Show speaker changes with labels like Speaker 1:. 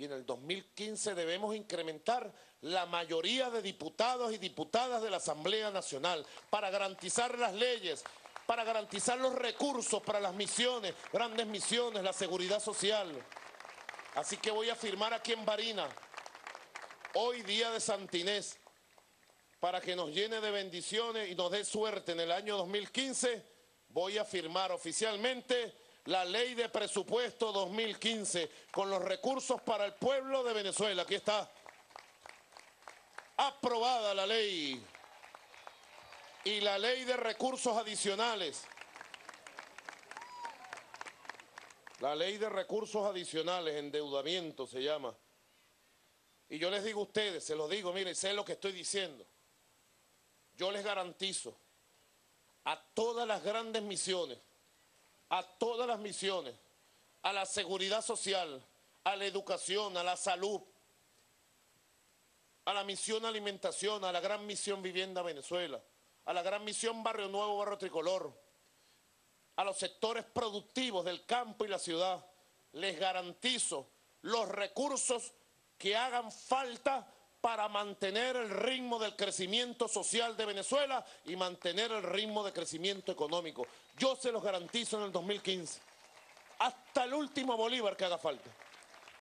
Speaker 1: y en el 2015 debemos incrementar la mayoría de diputados y diputadas de la Asamblea Nacional para garantizar las leyes, para garantizar los recursos para las misiones, grandes misiones, la seguridad social. Así que voy a firmar aquí en Barina, hoy día de Santinés, para que nos llene de bendiciones y nos dé suerte en el año 2015, voy a firmar oficialmente la ley de presupuesto 2015 con los recursos para el pueblo de Venezuela. Aquí está. Aprobada la ley. Y la ley de recursos adicionales. La ley de recursos adicionales, endeudamiento se llama. Y yo les digo a ustedes, se lo digo, miren, sé lo que estoy diciendo. Yo les garantizo a todas las grandes misiones a todas las misiones, a la seguridad social, a la educación, a la salud, a la misión alimentación, a la gran misión vivienda Venezuela, a la gran misión Barrio Nuevo, Barrio Tricolor, a los sectores productivos del campo y la ciudad, les garantizo los recursos que hagan falta para mantener el ritmo del crecimiento social de Venezuela y mantener el ritmo de crecimiento económico. Yo se los garantizo en el 2015, hasta el último bolívar que haga falta.